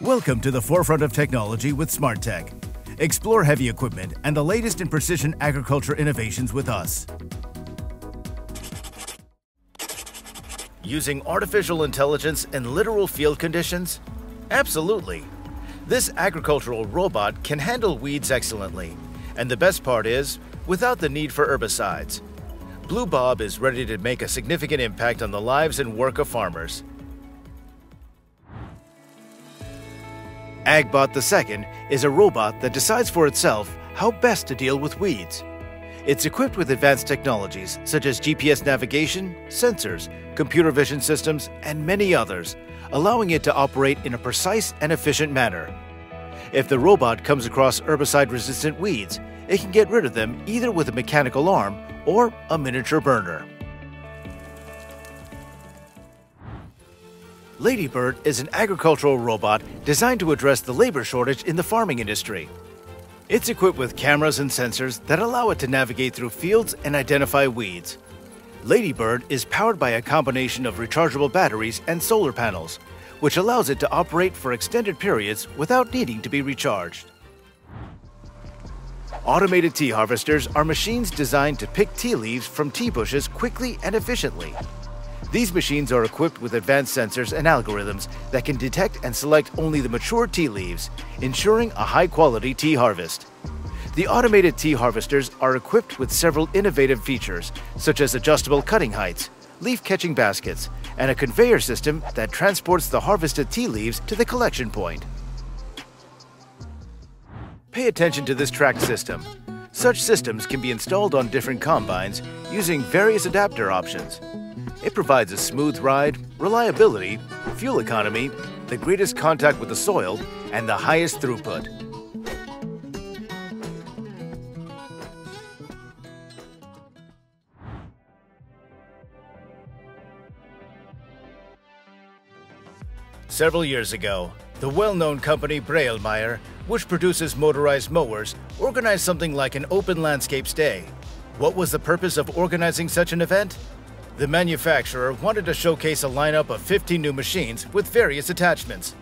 Welcome to the forefront of technology with SmartTech. Explore heavy equipment and the latest in precision agriculture innovations with us. Using artificial intelligence in literal field conditions? Absolutely. This agricultural robot can handle weeds excellently. And the best part is, without the need for herbicides. Blue Bob is ready to make a significant impact on the lives and work of farmers. Agbot II is a robot that decides for itself how best to deal with weeds. It's equipped with advanced technologies such as GPS navigation, sensors, computer vision systems, and many others, allowing it to operate in a precise and efficient manner. If the robot comes across herbicide-resistant weeds, it can get rid of them either with a mechanical arm or a miniature burner. Ladybird is an agricultural robot designed to address the labor shortage in the farming industry. It's equipped with cameras and sensors that allow it to navigate through fields and identify weeds. Ladybird is powered by a combination of rechargeable batteries and solar panels, which allows it to operate for extended periods without needing to be recharged. Automated tea harvesters are machines designed to pick tea leaves from tea bushes quickly and efficiently. These machines are equipped with advanced sensors and algorithms that can detect and select only the mature tea leaves, ensuring a high-quality tea harvest. The automated tea harvesters are equipped with several innovative features, such as adjustable cutting heights, leaf-catching baskets, and a conveyor system that transports the harvested tea leaves to the collection point. Pay attention to this track system. Such systems can be installed on different combines using various adapter options. It provides a smooth ride, reliability, fuel economy, the greatest contact with the soil, and the highest throughput. Several years ago, the well-known company Brielmaier, which produces motorized mowers, organized something like an open landscapes day. What was the purpose of organizing such an event? The manufacturer wanted to showcase a lineup of 15 new machines with various attachments.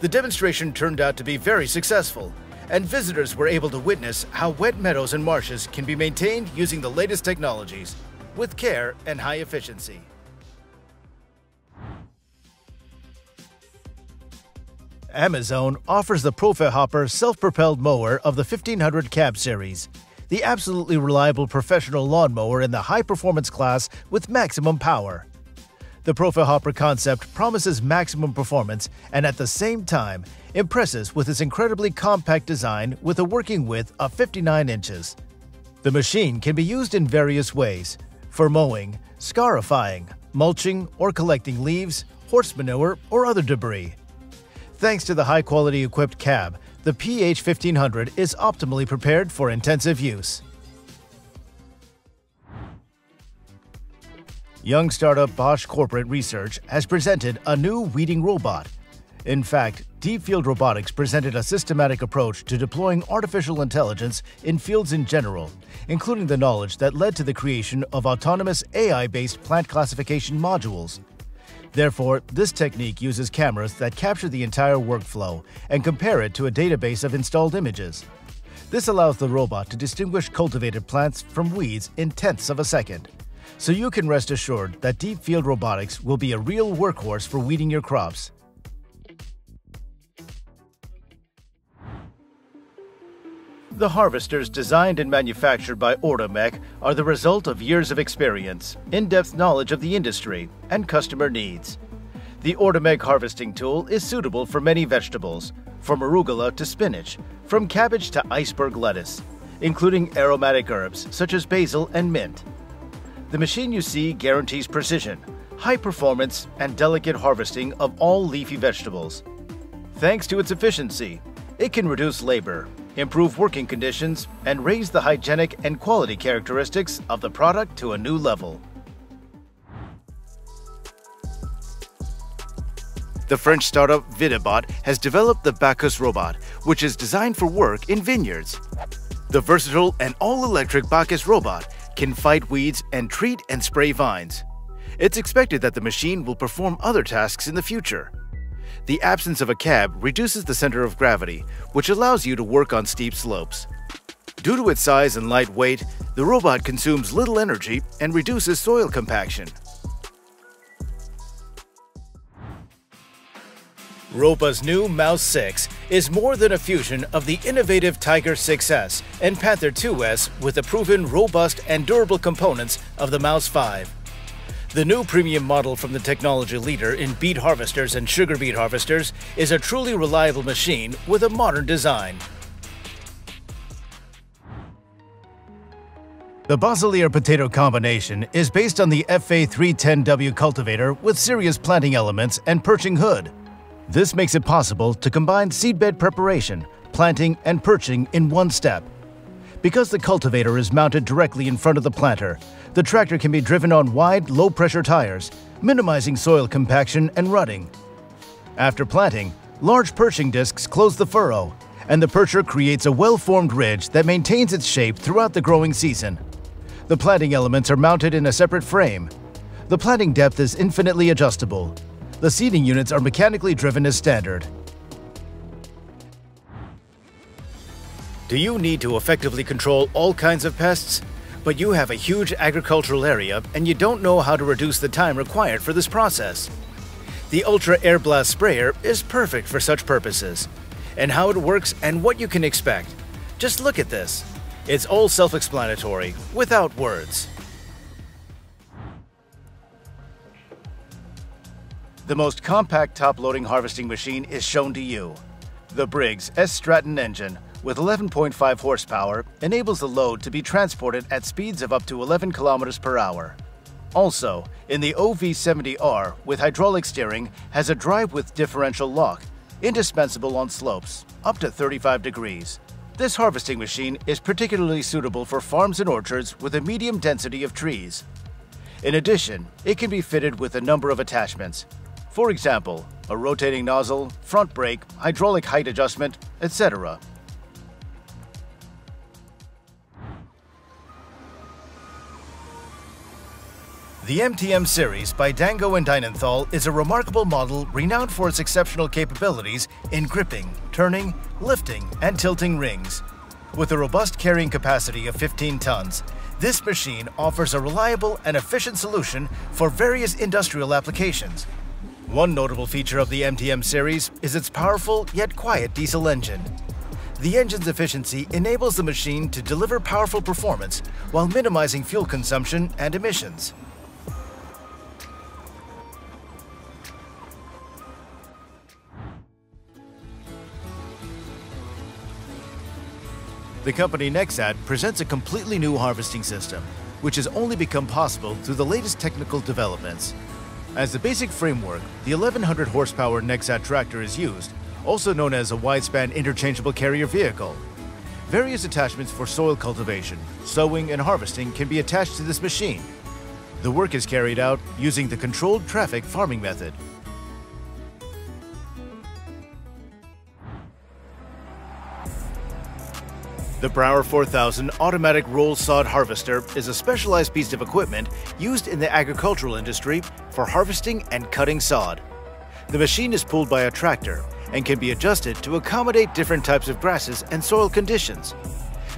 The demonstration turned out to be very successful, and visitors were able to witness how wet meadows and marshes can be maintained using the latest technologies, with care and high efficiency. Amazone offers the ProfiHopper self-propelled mower of the 1500 cab series, the absolutely reliable professional lawnmower in the high-performance class with maximum power. The ProfiHopper concept promises maximum performance and at the same time impresses with its incredibly compact design with a working width of 59 inches. The machine can be used in various ways for mowing, scarifying, mulching, or collecting leaves, horse manure, or other debris. Thanks to the high-quality equipped cab, the PH1500 is optimally prepared for intensive use. Young startup Bosch Corporate Research has presented a new weeding robot. In fact, Deep Field Robotics presented a systematic approach to deploying artificial intelligence in fields in general, including the knowledge that led to the creation of autonomous AI-based plant classification modules Therefore, this technique uses cameras that capture the entire workflow and compare it to a database of installed images. This allows the robot to distinguish cultivated plants from weeds in tenths of a second. So you can rest assured that Deep Field Robotics will be a real workhorse for weeding your crops. The harvesters designed and manufactured by Ortomec are the result of years of experience, in-depth knowledge of the industry, and customer needs. The Ortomec harvesting tool is suitable for many vegetables, from arugula to spinach, from cabbage to iceberg lettuce, including aromatic herbs such as basil and mint. The machine you see guarantees precision, high performance, and delicate harvesting of all leafy vegetables. Thanks to its efficiency, it can reduce labor, improve working conditions, and raise the hygienic and quality characteristics of the product to a new level. The French startup Vitibot has developed the Bacchus robot, which is designed for work in vineyards. The versatile and all-electric Bacchus robot can fight weeds and treat and spray vines. It's expected that the machine will perform other tasks in the future. The absence of a cab reduces the center of gravity, which allows you to work on steep slopes. Due to its size and light weight, the robot consumes little energy and reduces soil compaction. Ropa's new Mouse 6 is more than a fusion of the innovative Tiger 6S and Panther 2S with the proven robust and durable components of the Mouse 5. The new premium model from the technology leader in beet harvesters and sugar beet harvesters is a truly reliable machine with a modern design. The Baselier potato combination is based on the FA310W cultivator with serious planting elements and perching hood. This makes it possible to combine seedbed preparation, planting, and perching in one step. Because the cultivator is mounted directly in front of the planter, the tractor can be driven on wide, low-pressure tires, minimizing soil compaction and rutting. After planting, large perching discs close the furrow, and the percher creates a well-formed ridge that maintains its shape throughout the growing season. The planting elements are mounted in a separate frame. The planting depth is infinitely adjustable. The seeding units are mechanically driven as standard. Do you need to effectively control all kinds of pests? But you have a huge agricultural area and you don't know how to reduce the time required for this process. The Ultra Air Blast Sprayer is perfect for such purposes. And how it works and what you can expect. Just look at this. It's all self-explanatory, without words. The most compact top-loading harvesting machine is shown to you. The Briggs S Stratton engine with 11.5 horsepower enables the load to be transported at speeds of up to 11 kilometers per hour. Also, in the OV70R with hydraulic steering has a drive with differential lock, indispensable on slopes, up to 35 degrees. This harvesting machine is particularly suitable for farms and orchards with a medium density of trees. In addition, it can be fitted with a number of attachments. For example, a rotating nozzle, front brake, hydraulic height adjustment, etc. The MTM series by Dango and Dienenthal is a remarkable model renowned for its exceptional capabilities in gripping, turning, lifting, and tilting rings. With a robust carrying capacity of 15 tons, this machine offers a reliable and efficient solution for various industrial applications. One notable feature of the MTM series is its powerful yet quiet diesel engine. The engine's efficiency enables the machine to deliver powerful performance while minimizing fuel consumption and emissions. The company Nexat presents a completely new harvesting system, which has only become possible through the latest technical developments. As the basic framework, the 1100 horsepower Nexat tractor is used, also known as a wide-span interchangeable carrier vehicle. Various attachments for soil cultivation, sowing, and harvesting can be attached to this machine. The work is carried out using the controlled traffic farming method, The Brouwer 4000 automatic roll sod harvester is a specialized piece of equipment used in the agricultural industry for harvesting and cutting sod. The machine is pulled by a tractor and can be adjusted to accommodate different types of grasses and soil conditions.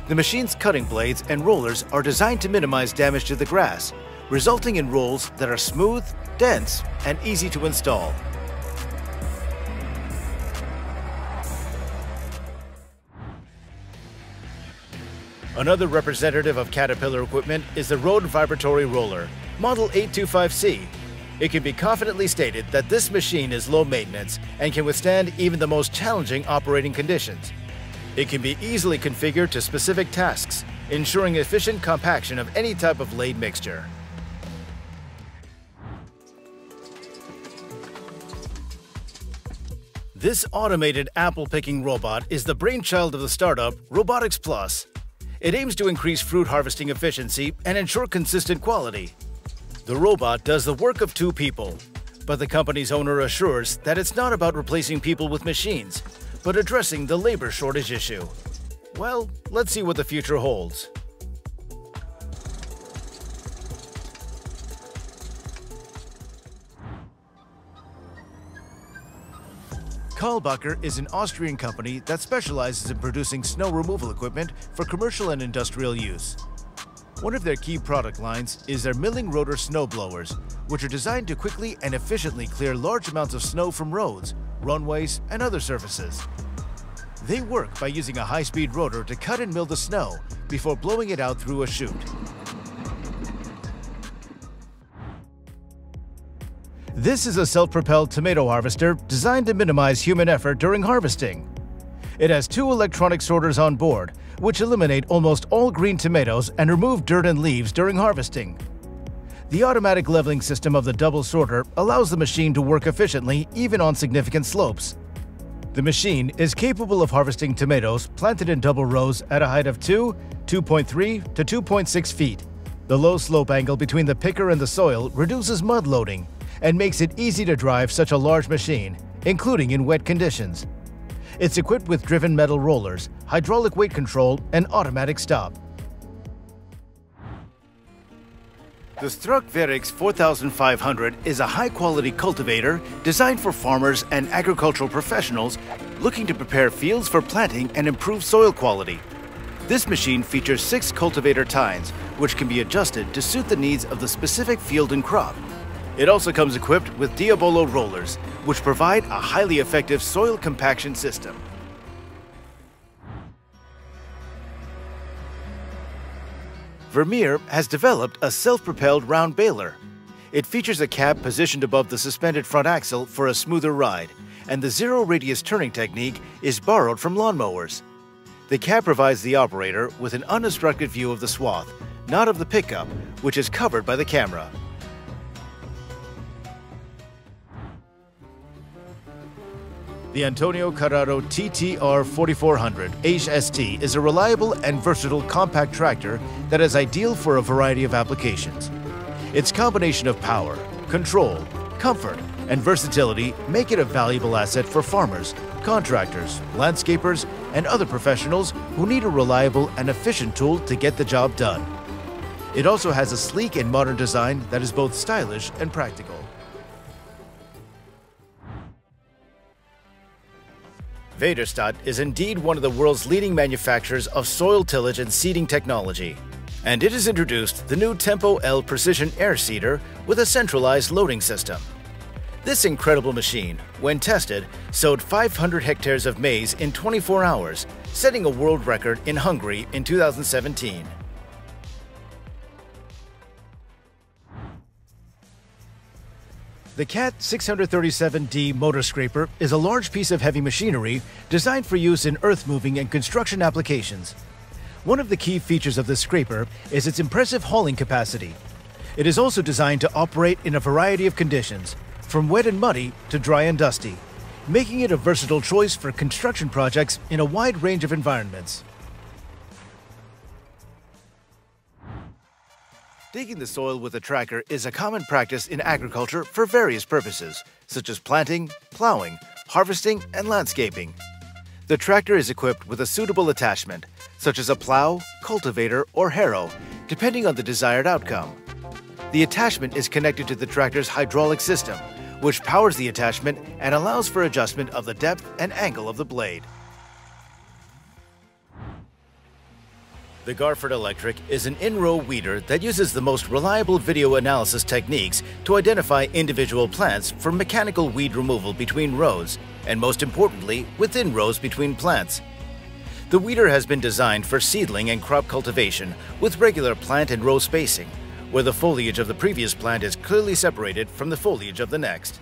The machine's cutting blades and rollers are designed to minimize damage to the grass, resulting in rolls that are smooth, dense, and easy to install. Another representative of Caterpillar equipment is the Road Vibratory Roller, Model 825C. It can be confidently stated that this machine is low maintenance and can withstand even the most challenging operating conditions. It can be easily configured to specific tasks, ensuring efficient compaction of any type of laid mixture. This automated apple picking robot is the brainchild of the startup Robotics Plus, it aims to increase fruit harvesting efficiency and ensure consistent quality. The robot does the work of two people, but the company's owner assures that it's not about replacing people with machines, but addressing the labor shortage issue. Well, let's see what the future holds. Kahlbacher is an Austrian company that specializes in producing snow removal equipment for commercial and industrial use. One of their key product lines is their milling rotor snow blowers, which are designed to quickly and efficiently clear large amounts of snow from roads, runways, and other surfaces. They work by using a high-speed rotor to cut and mill the snow before blowing it out through a chute. This is a self-propelled tomato harvester designed to minimize human effort during harvesting. It has two electronic sorters on board, which eliminate almost all green tomatoes and remove dirt and leaves during harvesting. The automatic leveling system of the double sorter allows the machine to work efficiently even on significant slopes. The machine is capable of harvesting tomatoes planted in double rows at a height of 2, 2.3 to 2.6 feet. The low slope angle between the picker and the soil reduces mud loading, and makes it easy to drive such a large machine, including in wet conditions. It's equipped with driven metal rollers, hydraulic weight control, and automatic stop. The Struck Verix 4500 is a high-quality cultivator designed for farmers and agricultural professionals looking to prepare fields for planting and improve soil quality. This machine features six cultivator tines, which can be adjusted to suit the needs of the specific field and crop. It also comes equipped with Diabolo rollers, which provide a highly effective soil compaction system. Vermeer has developed a self-propelled round baler. It features a cab positioned above the suspended front axle for a smoother ride, and the zero-radius turning technique is borrowed from lawnmowers. The cab provides the operator with an unobstructed view of the swath, not of the pickup, which is covered by the camera. The Antonio Carraro TTR 4400 HST is a reliable and versatile compact tractor that is ideal for a variety of applications. Its combination of power, control, comfort, and versatility make it a valuable asset for farmers, contractors, landscapers, and other professionals who need a reliable and efficient tool to get the job done. It also has a sleek and modern design that is both stylish and practical. Väderstad is indeed one of the world's leading manufacturers of soil tillage and seeding technology. And it has introduced the new Tempo L Precision Air Seeder with a centralized loading system. This incredible machine, when tested, sowed 500 hectares of maize in 24 hours, setting a world record in Hungary in 2017. The CAT 637D motor scraper is a large piece of heavy machinery designed for use in earth moving and construction applications. One of the key features of this scraper is its impressive hauling capacity. It is also designed to operate in a variety of conditions, from wet and muddy to dry and dusty, making it a versatile choice for construction projects in a wide range of environments. Digging the soil with a tracker is a common practice in agriculture for various purposes, such as planting, plowing, harvesting, and landscaping. The tractor is equipped with a suitable attachment, such as a plow, cultivator, or harrow, depending on the desired outcome. The attachment is connected to the tractor's hydraulic system, which powers the attachment and allows for adjustment of the depth and angle of the blade. The Garford Electric is an in-row weeder that uses the most reliable video analysis techniques to identify individual plants for mechanical weed removal between rows, and most importantly, within rows between plants. The weeder has been designed for seedling and crop cultivation with regular plant and row spacing, where the foliage of the previous plant is clearly separated from the foliage of the next.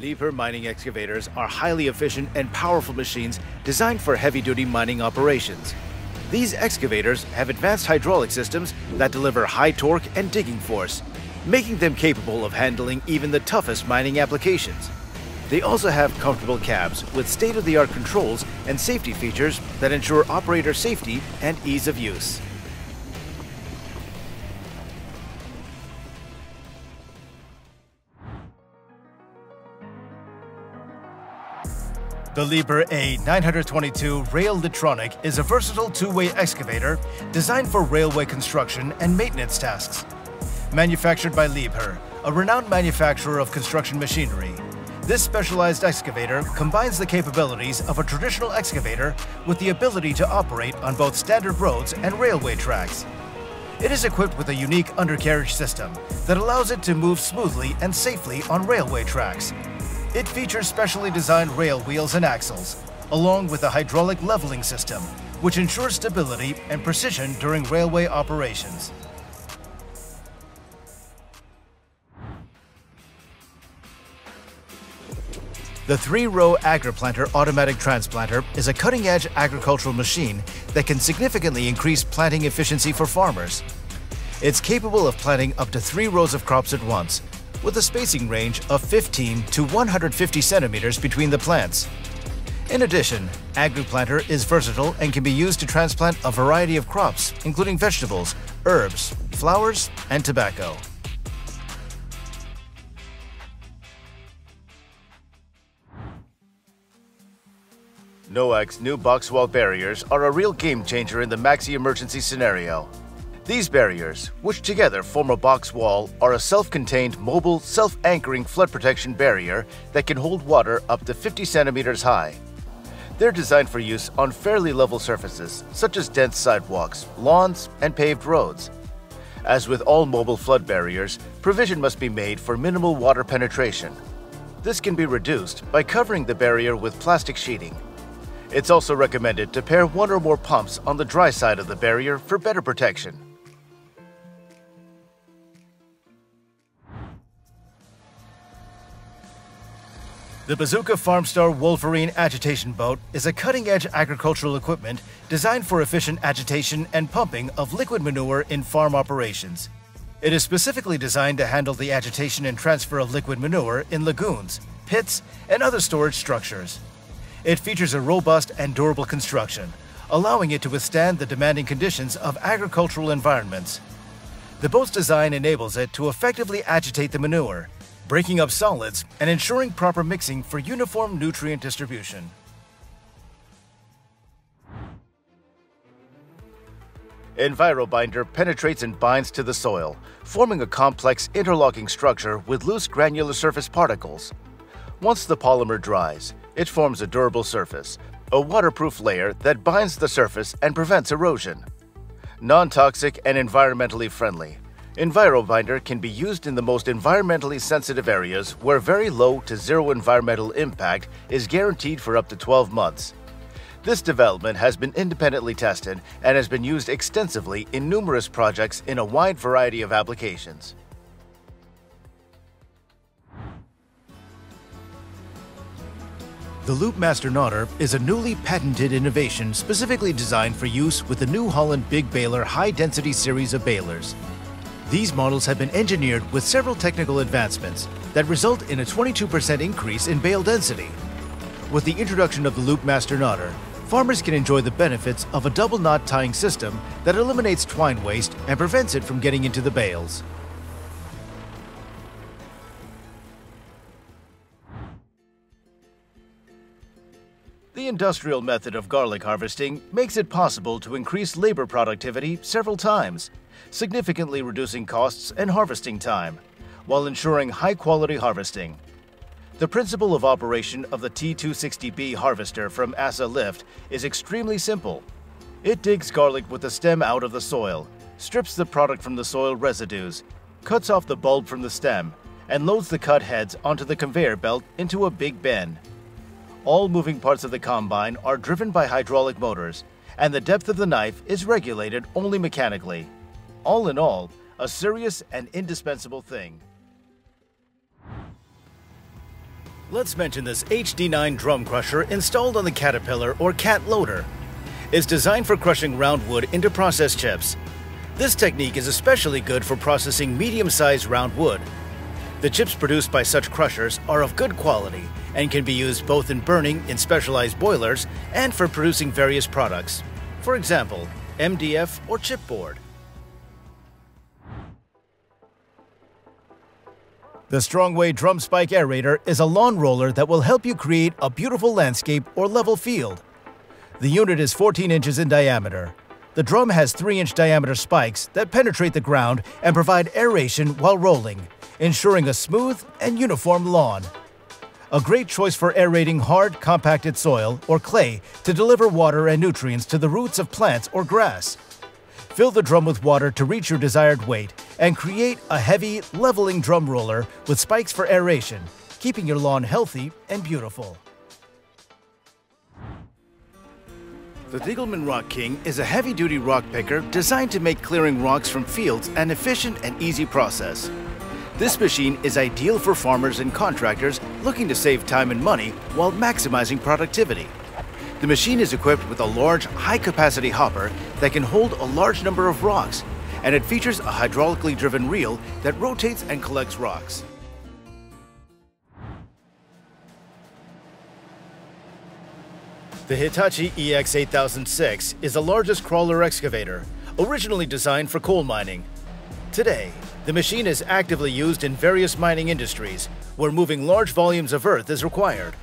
Liebherr mining excavators are highly efficient and powerful machines designed for heavy-duty mining operations. These excavators have advanced hydraulic systems that deliver high torque and digging force, making them capable of handling even the toughest mining applications. They also have comfortable cabs with state-of-the-art controls and safety features that ensure operator safety and ease of use. The Liebherr A922 Rail Litronic is a versatile two-way excavator designed for railway construction and maintenance tasks. Manufactured by Liebherr, a renowned manufacturer of construction machinery. This specialized excavator combines the capabilities of a traditional excavator with the ability to operate on both standard roads and railway tracks. It is equipped with a unique undercarriage system that allows it to move smoothly and safely on railway tracks. It features specially designed rail wheels and axles, along with a hydraulic leveling system, which ensures stability and precision during railway operations. The three-row AgriPlanter automatic transplanter is a cutting-edge agricultural machine that can significantly increase planting efficiency for farmers. It's capable of planting up to three rows of crops at once, with a spacing range of 15 to 150 centimeters between the plants. In addition, AgriPlanter is versatile and can be used to transplant a variety of crops, including vegetables, herbs, flowers, and tobacco. NOAQ's new box wall barriers are a real game changer in the maxi emergency scenario. These barriers, which together form a box wall, are a self-contained mobile, self-anchoring flood protection barrier that can hold water up to 50 centimeters high. They're designed for use on fairly level surfaces, such as dense sidewalks, lawns, and paved roads. As with all mobile flood barriers, provision must be made for minimal water penetration. This can be reduced by covering the barrier with plastic sheeting it's also recommended to pair one or more pumps on the dry side of the barrier for better protection. The Bazooka Farmstar Wolverine Agitation Boat is a cutting-edge agricultural equipment designed for efficient agitation and pumping of liquid manure in farm operations. It is specifically designed to handle the agitation and transfer of liquid manure in lagoons, pits, and other storage structures. It features a robust and durable construction, allowing it to withstand the demanding conditions of agricultural environments. The boat's design enables it to effectively agitate the manure, breaking up solids and ensuring proper mixing for uniform nutrient distribution. EnviroBinder penetrates and binds to the soil, forming a complex interlocking structure with loose granular surface particles. Once the polymer dries, it forms a durable surface, a waterproof layer that binds the surface and prevents erosion. Non-toxic and environmentally friendly, EnviroBinder can be used in the most environmentally sensitive areas where very low to zero environmental impact is guaranteed for up to 12 months. This development has been independently tested and has been used extensively in numerous projects in a wide variety of applications. The Loopmaster Knotter is a newly patented innovation specifically designed for use with the New Holland Big Baler high-density series of balers. These models have been engineered with several technical advancements that result in a 22% increase in bale density. With the introduction of the Loopmaster Knotter, farmers can enjoy the benefits of a double knot tying system that eliminates twine waste and prevents it from getting into the bales. The industrial method of garlic harvesting makes it possible to increase labor productivity several times, significantly reducing costs and harvesting time, while ensuring high-quality harvesting. The principle of operation of the T260B harvester from ASA Lift is extremely simple. It digs garlic with the stem out of the soil, strips the product from the soil residues, cuts off the bulb from the stem, and loads the cut heads onto the conveyor belt into a big bin. All moving parts of the combine are driven by hydraulic motors, and the depth of the knife is regulated only mechanically. All in all, a serious and indispensable thing. Let's mention this HD9 drum crusher installed on the Caterpillar or Cat loader. It's designed for crushing round wood into processed chips. This technique is especially good for processing medium-sized round wood. The chips produced by such crushers are of good quality and can be used both in burning in specialized boilers and for producing various products. For example, MDF or chipboard. The Strongway Drum Spike Aerator is a lawn roller that will help you create a beautiful landscape or level field. The unit is 14 inches in diameter. The drum has 3-inch diameter spikes that penetrate the ground and provide aeration while rolling, ensuring a smooth and uniform lawn. A great choice for aerating hard, compacted soil or clay to deliver water and nutrients to the roots of plants or grass. Fill the drum with water to reach your desired weight and create a heavy, leveling drum roller with spikes for aeration, keeping your lawn healthy and beautiful. The Degelman Rock King is a heavy-duty rock picker designed to make clearing rocks from fields an efficient and easy process. This machine is ideal for farmers and contractors looking to save time and money while maximizing productivity. The machine is equipped with a large, high-capacity hopper that can hold a large number of rocks, and it features a hydraulically driven reel that rotates and collects rocks. The Hitachi EX8006 is the largest crawler excavator, originally designed for coal mining. Today, the machine is actively used in various mining industries where moving large volumes of earth is required.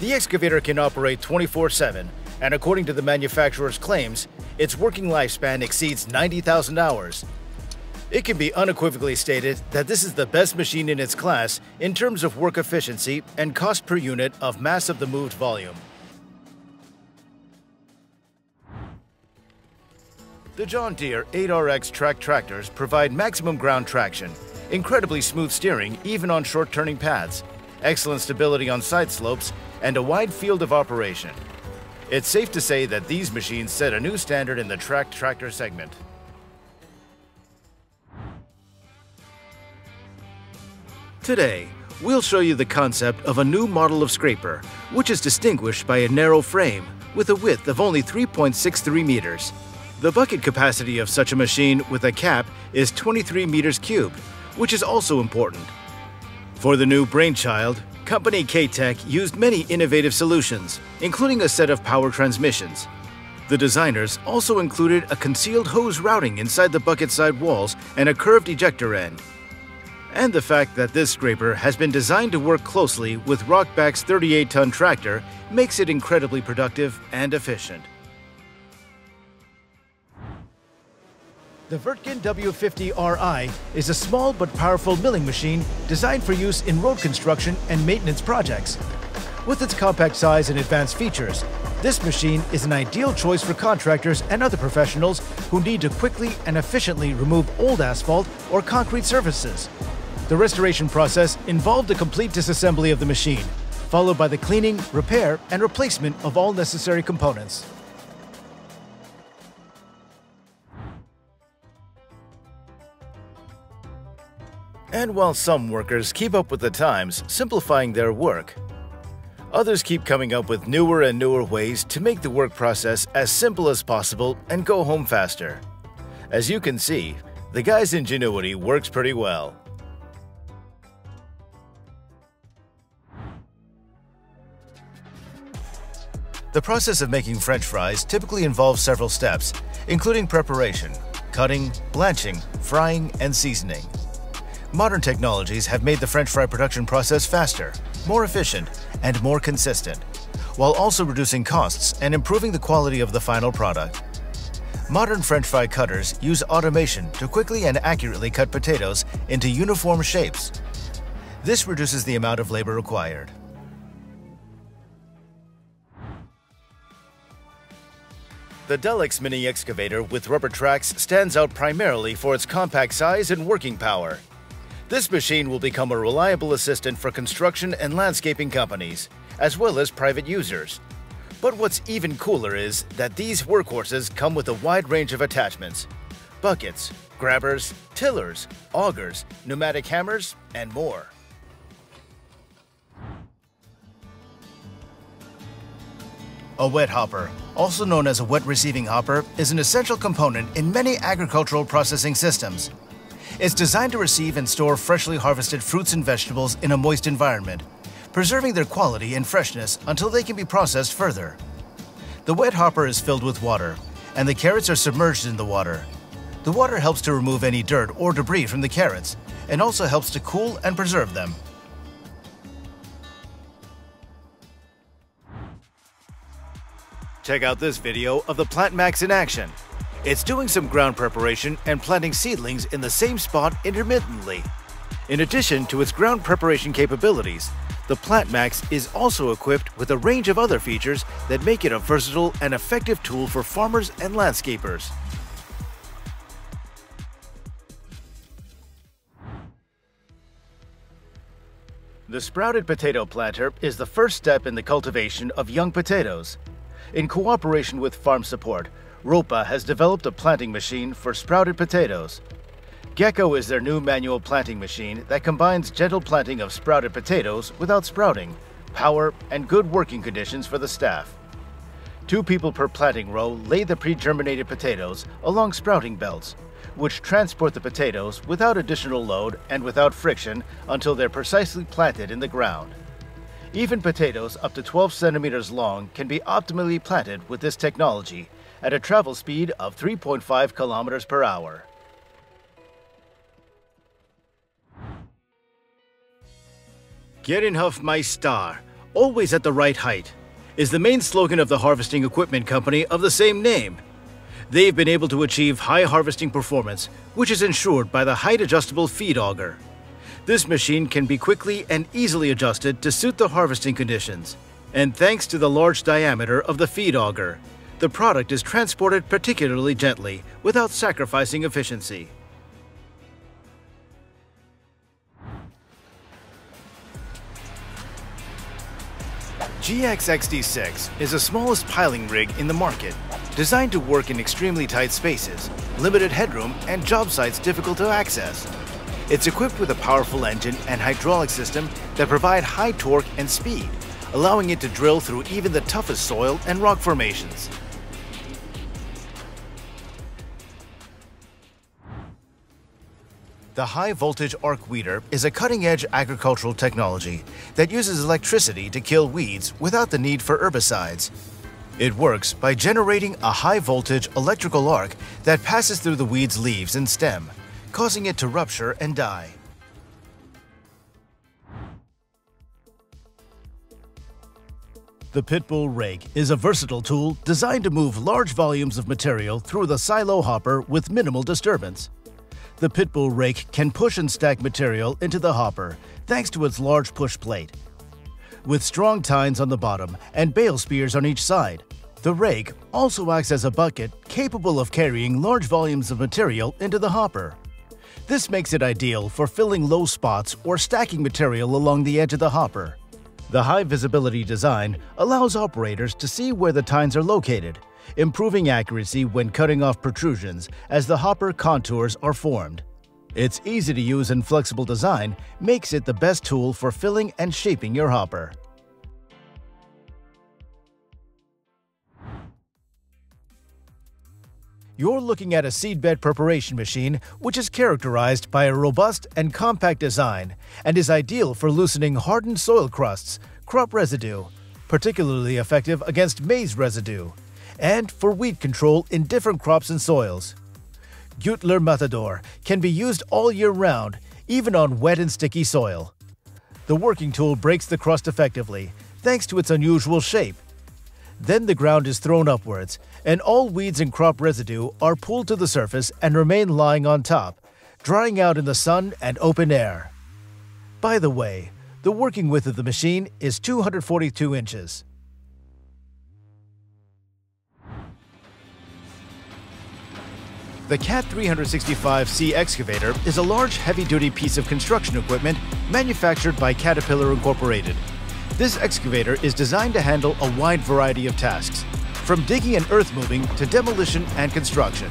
The excavator can operate 24-7, and according to the manufacturer's claims, its working lifespan exceeds 90,000 hours. It can be unequivocally stated that this is the best machine in its class in terms of work efficiency and cost per unit of mass of the moved volume. The John Deere 8RX track tractors provide maximum ground traction, incredibly smooth steering even on short turning paths, excellent stability on side slopes, and a wide field of operation. It's safe to say that these machines set a new standard in the track tractor segment. Today, we'll show you the concept of a new model of scraper, which is distinguished by a narrow frame with a width of only 3.63 meters. The bucket capacity of such a machine with a cap is 23 meters cubed, which is also important. For the new brainchild, company K-Tec used many innovative solutions, including a set of power transmissions. The designers also included a concealed hose routing inside the bucket side walls and a curved ejector end. And the fact that this scraper has been designed to work closely with Rokbak's 38-ton tractor makes it incredibly productive and efficient. The Wirtgen W50RI is a small but powerful milling machine designed for use in road construction and maintenance projects. With its compact size and advanced features, this machine is an ideal choice for contractors and other professionals who need to quickly and efficiently remove old asphalt or concrete surfaces. The restoration process involved a complete disassembly of the machine, followed by the cleaning, repair, and replacement of all necessary components. And while some workers keep up with the times, simplifying their work, others keep coming up with newer and newer ways to make the work process as simple as possible and go home faster. As you can see, the guy's ingenuity works pretty well. The process of making french fries typically involves several steps, including preparation, cutting, blanching, frying, and seasoning. Modern technologies have made the French fry production process faster, more efficient, and more consistent, while also reducing costs and improving the quality of the final product. Modern French fry cutters use automation to quickly and accurately cut potatoes into uniform shapes. This reduces the amount of labor required. The Delix Mini Excavator with rubber tracks stands out primarily for its compact size and working power. This machine will become a reliable assistant for construction and landscaping companies, as well as private users. But what's even cooler is that these workhorses come with a wide range of attachments buckets, grabbers, tillers, augers, pneumatic hammers, and more. A wet hopper, also known as a wet receiving hopper, is an essential component in many agricultural processing systems. It's designed to receive and store freshly harvested fruits and vegetables in a moist environment, preserving their quality and freshness until they can be processed further. The wet hopper is filled with water, and the carrots are submerged in the water. The water helps to remove any dirt or debris from the carrots, and also helps to cool and preserve them. Check out this video of the Plant Max in action. It's doing some ground preparation and planting seedlings in the same spot intermittently. In addition to its ground preparation capabilities, the PlantMax is also equipped with a range of other features that make it a versatile and effective tool for farmers and landscapers. The sprouted potato planter is the first step in the cultivation of young potatoes. In cooperation with Farm Support, Ropa has developed a planting machine for sprouted potatoes. Gecko is their new manual planting machine that combines gentle planting of sprouted potatoes without sprouting, power, and good working conditions for the staff. Two people per planting row lay the pre-germinated potatoes along sprouting belts, which transport the potatoes without additional load and without friction until they're precisely planted in the ground. Even potatoes up to 12 centimeters long can be optimally planted with this technology at a travel speed of 3.5 kilometers per hour. Gerenhof my star, always at the right height, is the main slogan of the harvesting equipment company of the same name they've been able to achieve high harvesting performance, which is ensured by the height-adjustable feed auger. This machine can be quickly and easily adjusted to suit the harvesting conditions. And thanks to the large diameter of the feed auger, the product is transported particularly gently without sacrificing efficiency. GXXD6 is the smallest piling rig in the market Designed to work in extremely tight spaces, limited headroom, and job sites difficult to access. It's equipped with a powerful engine and hydraulic system that provide high torque and speed, allowing it to drill through even the toughest soil and rock formations. The high voltage arc weeder is a cutting edge agricultural technology that uses electricity to kill weeds without the need for herbicides. It works by generating a high-voltage electrical arc that passes through the weed's leaves and stem, causing it to rupture and die. The Pitbull rake is a versatile tool designed to move large volumes of material through the silo hopper with minimal disturbance. The Pitbull rake can push and stack material into the hopper thanks to its large push plate. With strong tines on the bottom and bale spears on each side, the rake also acts as a bucket capable of carrying large volumes of material into the hopper. This makes it ideal for filling low spots or stacking material along the edge of the hopper. The high visibility design allows operators to see where the tines are located, improving accuracy when cutting off protrusions as the hopper contours are formed. Its easy to use and flexible design makes it the best tool for filling and shaping your hopper. You're looking at a seedbed preparation machine which is characterized by a robust and compact design and is ideal for loosening hardened soil crusts, crop residue, particularly effective against maize residue, and for weed control in different crops and soils. Gutler Matador can be used all year round, even on wet and sticky soil. The working tool breaks the crust effectively, thanks to its unusual shape then the ground is thrown upwards, and all weeds and crop residue are pulled to the surface and remain lying on top, drying out in the sun and open air. By the way, the working width of the machine is 242 inches. The CAT 365C excavator is a large heavy-duty piece of construction equipment manufactured by Caterpillar Incorporated this excavator is designed to handle a wide variety of tasks, from digging and earth moving to demolition and construction.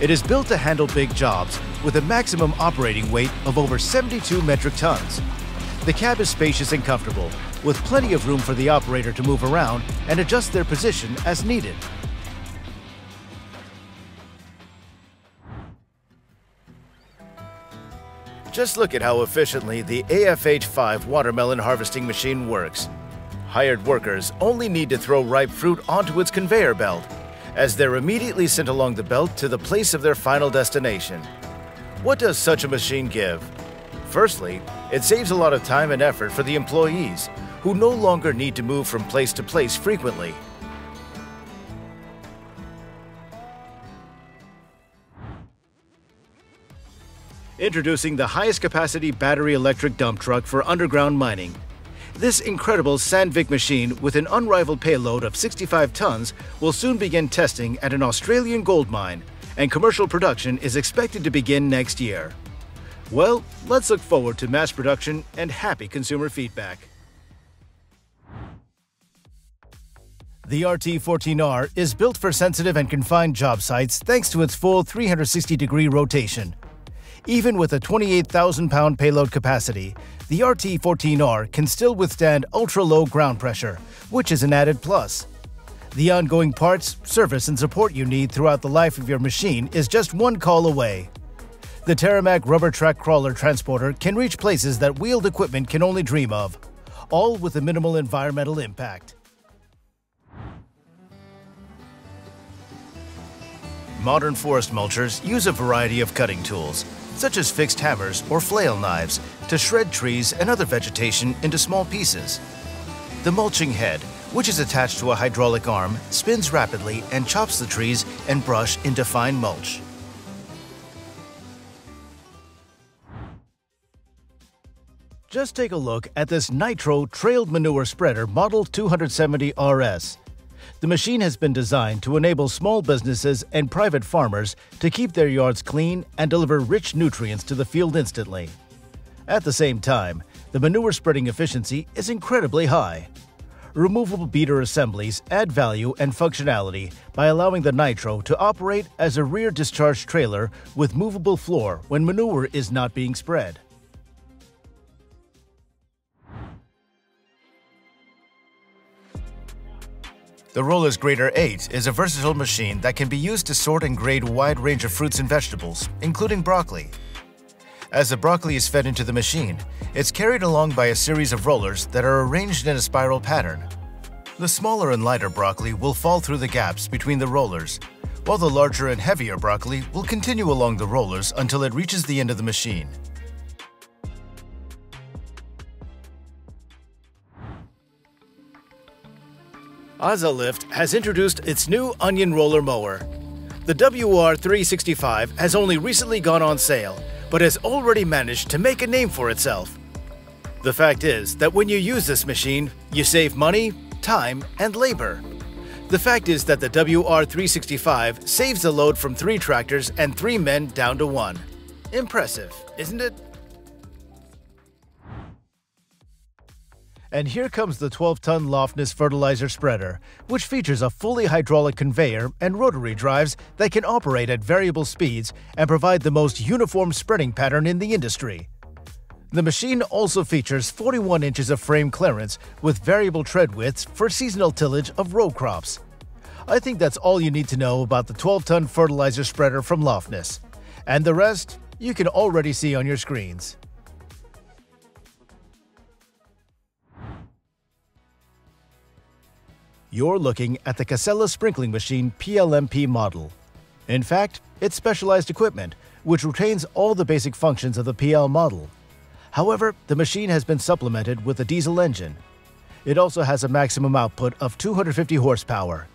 It is built to handle big jobs with a maximum operating weight of over 72 metric tons. The cab is spacious and comfortable, with plenty of room for the operator to move around and adjust their position as needed. Just look at how efficiently the AFH5 watermelon harvesting machine works. Hired workers only need to throw ripe fruit onto its conveyor belt, as they're immediately sent along the belt to the place of their final destination. What does such a machine give? Firstly, it saves a lot of time and effort for the employees, who no longer need to move from place to place frequently. Introducing the highest capacity battery electric dump truck for underground mining. This incredible Sandvik machine with an unrivaled payload of 65 tons will soon begin testing at an Australian gold mine, and commercial production is expected to begin next year. Well, let's look forward to mass production and happy consumer feedback. The RT14R is built for sensitive and confined job sites thanks to its full 360 degree rotation. Even with a 28,000 pound payload capacity, the RT14R can still withstand ultra low ground pressure, which is an added plus. The ongoing parts, service, and support you need throughout the life of your machine is just one call away. The Terramac rubber track crawler transporter can reach places that wheeled equipment can only dream of, all with a minimal environmental impact. Modern forest mulchers use a variety of cutting tools, such as fixed hammers or flail knives, to shred trees and other vegetation into small pieces. The mulching head, which is attached to a hydraulic arm, spins rapidly and chops the trees and brush into fine mulch. Just take a look at this Nitro Trailed Manure Spreader Model 270 RS. The machine has been designed to enable small businesses and private farmers to keep their yards clean and deliver rich nutrients to the field instantly. At the same time, the manure spreading efficiency is incredibly high. Removable beater assemblies add value and functionality by allowing the Nitro to operate as a rear discharge trailer with movable floor when manure is not being spread. The Roller's Grader 8 is a versatile machine that can be used to sort and grade a wide range of fruits and vegetables, including broccoli. As the broccoli is fed into the machine, it's carried along by a series of rollers that are arranged in a spiral pattern. The smaller and lighter broccoli will fall through the gaps between the rollers, while the larger and heavier broccoli will continue along the rollers until it reaches the end of the machine. Asa-Lift has introduced its new onion roller mower. The WR365 has only recently gone on sale, but has already managed to make a name for itself. The fact is that when you use this machine, you save money, time, and labor. The fact is that the WR365 saves the load from three tractors and three men down to one. Impressive, isn't it? And here comes the 12-ton Loftness fertilizer spreader, which features a fully hydraulic conveyor and rotary drives that can operate at variable speeds and provide the most uniform spreading pattern in the industry. The machine also features 41 inches of frame clearance with variable tread widths for seasonal tillage of row crops. I think that's all you need to know about the 12-ton fertilizer spreader from Loftness. And the rest, you can already see on your screens. You're looking at the Casella Sprinkling Machine PLMP model. In fact, it's specialized equipment, which retains all the basic functions of the PL model. However, the machine has been supplemented with a diesel engine. It also has a maximum output of 250 horsepower.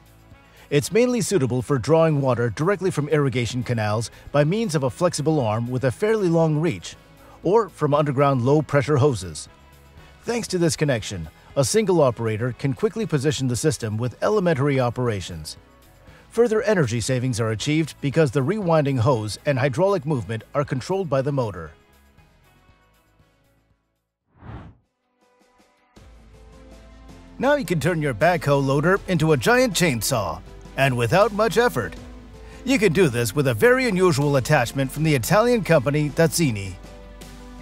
It's mainly suitable for drawing water directly from irrigation canals by means of a flexible arm with a fairly long reach, or from underground low-pressure hoses. Thanks to this connection, a single operator can quickly position the system with elementary operations. Further energy savings are achieved because the rewinding hose and hydraulic movement are controlled by the motor. Now you can turn your backhoe loader into a giant chainsaw, and without much effort. You can do this with a very unusual attachment from the Italian company Dazzini.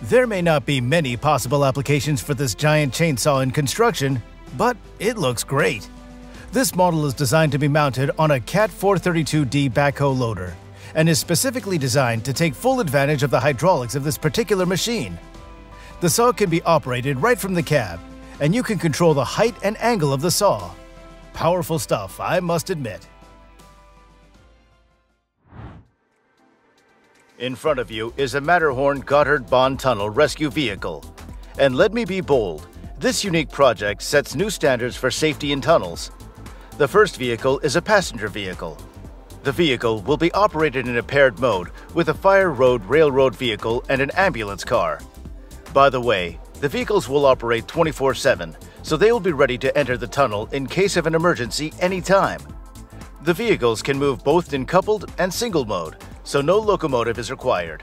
There may not be many possible applications for this giant chainsaw in construction, but it looks great. This model is designed to be mounted on a CAT 432D backhoe loader and is specifically designed to take full advantage of the hydraulics of this particular machine. The saw can be operated right from the cab, and you can control the height and angle of the saw. Powerful stuff, I must admit. In front of you is a Matterhorn Gotthard Bahn Tunnel rescue vehicle. And let me be bold, this unique project sets new standards for safety in tunnels. The first vehicle is a passenger vehicle. The vehicle will be operated in a paired mode with a fire road railroad vehicle and an ambulance car. By the way, the vehicles will operate 24 7, so they will be ready to enter the tunnel in case of an emergency anytime. The vehicles can move both in coupled and single mode, so no locomotive is required.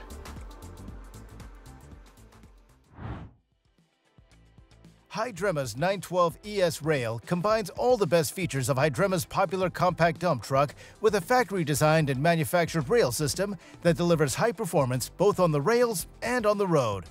Hydrema's 912 ES Rail combines all the best features of Hydrema's popular compact dump truck with a factory-designed and manufactured rail system that delivers high performance both on the rails and on the road.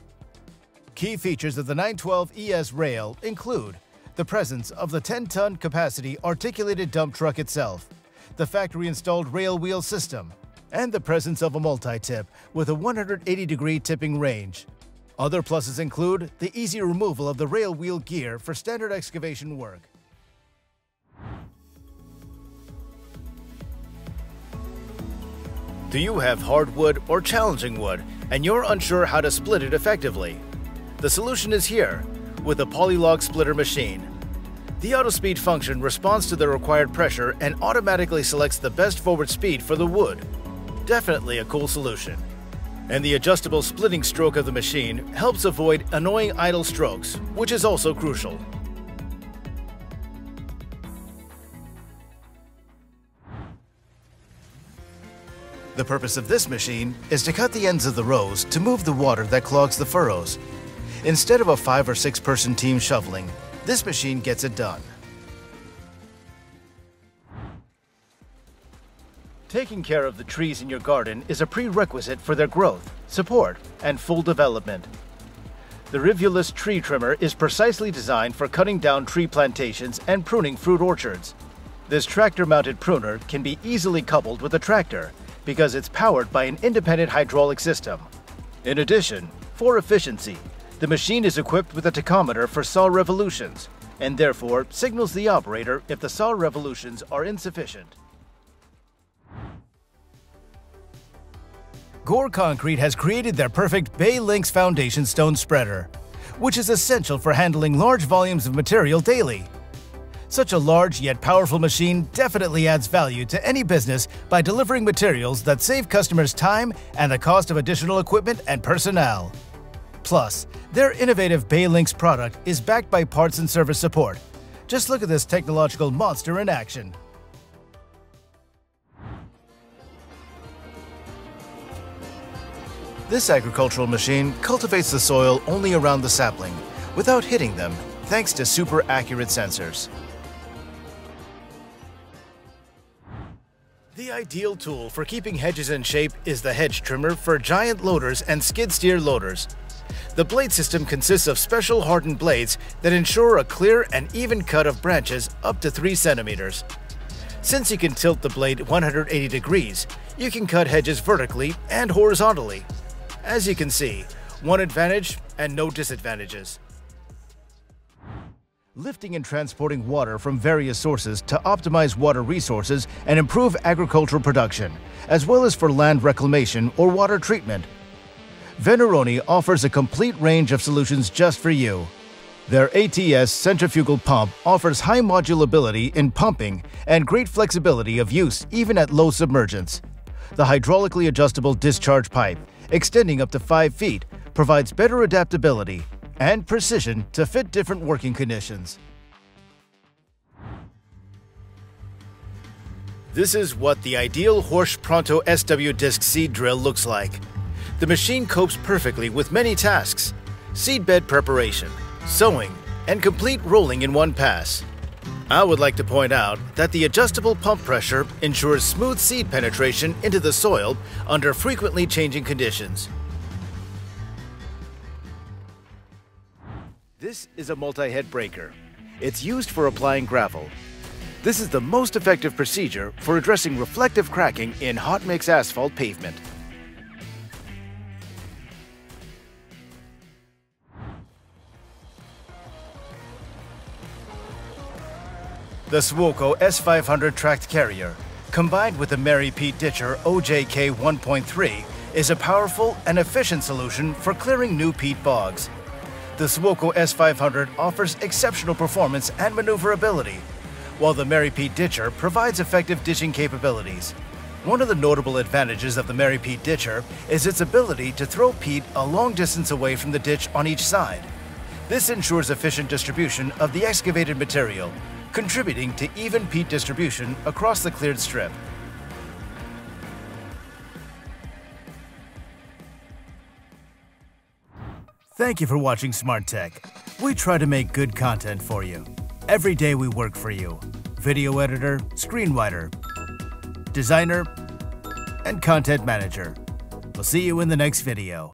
Key features of the 912 ES Rail include the presence of the 10-ton capacity articulated dump truck itself, the factory-installed rail wheel system, and the presence of a multi-tip with a 180-degree tipping range. Other pluses include the easy removal of the rail wheel gear for standard excavation work. Do you have hardwood or challenging wood and you're unsure how to split it effectively? The solution is here with the Polylog splitter machine. The AutoSpeed function responds to the required pressure and automatically selects the best forward speed for the wood. Definitely a cool solution and the adjustable splitting stroke of the machine helps avoid annoying idle strokes, which is also crucial. The purpose of this machine is to cut the ends of the rows to move the water that clogs the furrows. Instead of a five or six person team shoveling, this machine gets it done. Taking care of the trees in your garden is a prerequisite for their growth, support, and full development. The Rivulus tree trimmer is precisely designed for cutting down tree plantations and pruning fruit orchards. This tractor-mounted pruner can be easily coupled with a tractor because it's powered by an independent hydraulic system. In addition, for efficiency, the machine is equipped with a tachometer for saw revolutions and therefore signals the operator if the saw revolutions are insufficient. Gore Concrete has created their perfect Bay Links foundation stone spreader, which is essential for handling large volumes of material daily. Such a large yet powerful machine definitely adds value to any business by delivering materials that save customers time and the cost of additional equipment and personnel. Plus, their innovative Baylinks product is backed by parts and service support. Just look at this technological monster in action. This agricultural machine cultivates the soil only around the sapling, without hitting them, thanks to super accurate sensors. The ideal tool for keeping hedges in shape is the hedge trimmer for giant loaders and skid steer loaders. The blade system consists of special hardened blades that ensure a clear and even cut of branches up to 3 centimeters. Since you can tilt the blade 180 degrees, you can cut hedges vertically and horizontally. As you can see, one advantage and no disadvantages. Lifting and transporting water from various sources to optimize water resources and improve agricultural production, as well as for land reclamation or water treatment. Veneroni offers a complete range of solutions just for you. Their ATS centrifugal pump offers high modulability in pumping and great flexibility of use even at low submergence. The hydraulically adjustable discharge pipe extending up to 5 feet, provides better adaptability and precision to fit different working conditions. This is what the ideal Horsch Pronto SW Disc seed drill looks like. The machine copes perfectly with many tasks, seedbed preparation, sowing, and complete rolling in one pass. I would like to point out that the adjustable pump pressure ensures smooth seed penetration into the soil under frequently changing conditions. This is a multi-head breaker. It's used for applying gravel. This is the most effective procedure for addressing reflective cracking in hot mix asphalt pavement. The Swoko S500 tracked carrier, combined with the Mary Pete Ditcher OJK 1.3, is a powerful and efficient solution for clearing new peat bogs. The Swoko S500 offers exceptional performance and maneuverability, while the Mary Pete Ditcher provides effective ditching capabilities. One of the notable advantages of the Mary Pete Ditcher is its ability to throw peat a long distance away from the ditch on each side. This ensures efficient distribution of the excavated material, contributing to even peat distribution across the cleared strip. Thank you for watching Smart Tech. We try to make good content for you. Every day we work for you. Video editor, screenwriter, designer, and content manager. We'll see you in the next video.